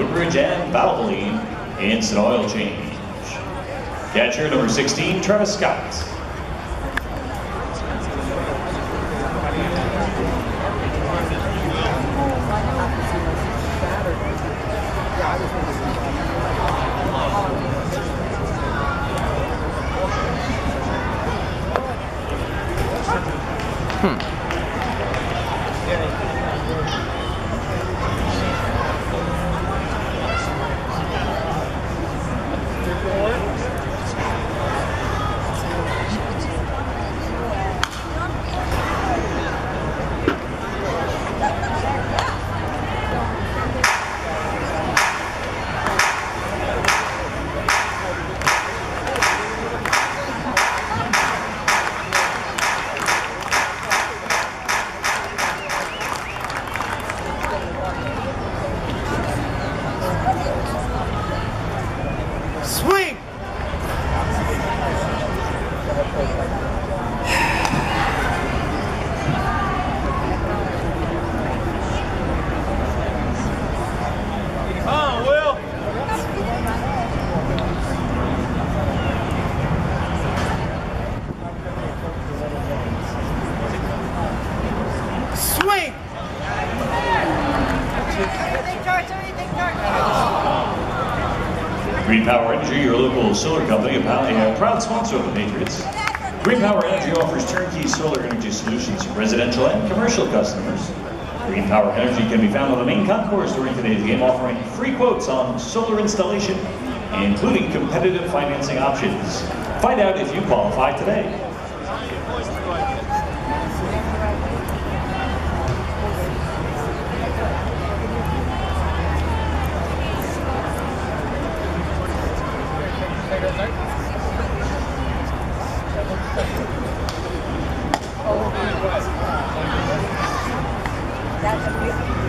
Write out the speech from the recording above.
Woodbridge and Valvoline instant oil change. Catcher number 16, Travis Scott. Hmm. Green Power Energy, your local solar company, a proud, sponsor of the Patriots. Green Power Energy offers turnkey solar energy solutions for residential and commercial customers. Green Power Energy can be found on the main concourse during today's game, offering free quotes on solar installation, including competitive financing options. Find out if you qualify today. That's a beautiful.